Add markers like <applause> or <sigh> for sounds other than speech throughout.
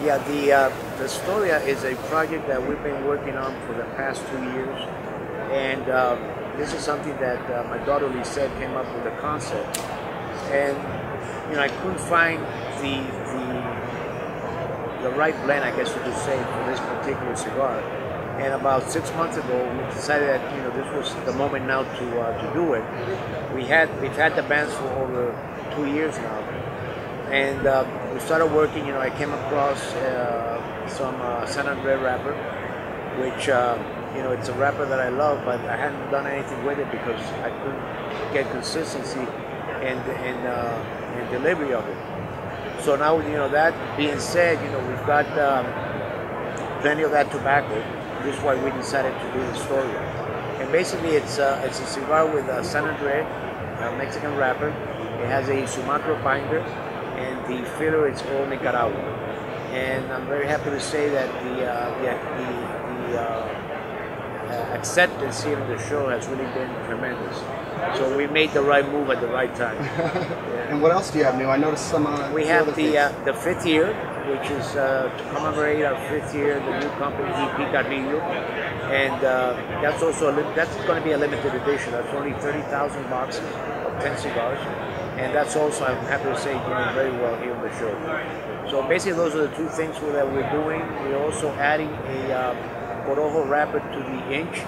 Yeah, the uh, the Historia is a project that we've been working on for the past two years, and um, this is something that uh, my daughter Lissette came up with the concept, and you know I couldn't find the the the right blend, I guess you could say, for this particular cigar. And about six months ago, we decided that you know this was the moment now to uh, to do it. We had we've had the bands for over two years now, and uh, we started working. You know, I came across uh, some uh, San Andrés wrapper, which uh, you know it's a wrapper that I love, but I hadn't done anything with it because I couldn't get consistency and and uh, and delivery of it. So now, you know, that being said, you know, we've got um, plenty of that tobacco. This is why we decided to do the story. And basically, it's uh, it's a cigar with a San Andrés, a Mexican wrapper. It has a Sumatra binder, and the filler is all Nicaragua. And I'm very happy to say that the uh, the, the, the uh, acceptance here in the show has really been tremendous. So we made the right move at the right time. <laughs> Yeah. And what else do you have new? I noticed some. Uh, We have the uh, the fifth year, which is uh, to commemorate our fifth year, the new company EP Carrillo, and uh, that's also a that's going to be a limited edition. That's only thirty thousand boxes of ten cigars, and that's also I'm happy to say doing very well here in the show. So basically, those are the two things that we're doing. We're also adding a uh, Corojo wrapper to the INCH,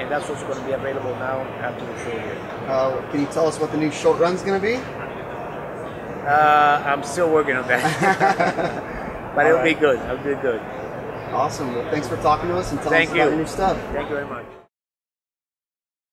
and that's also going to be available now after the show here. Uh, can you tell us what the new short run's going to be? Uh, I'm still working on that, <laughs> but it'll be good. It'll be good. Awesome. Well, thanks for talking to us and telling Thank us about you. your new stuff. Thank you very much.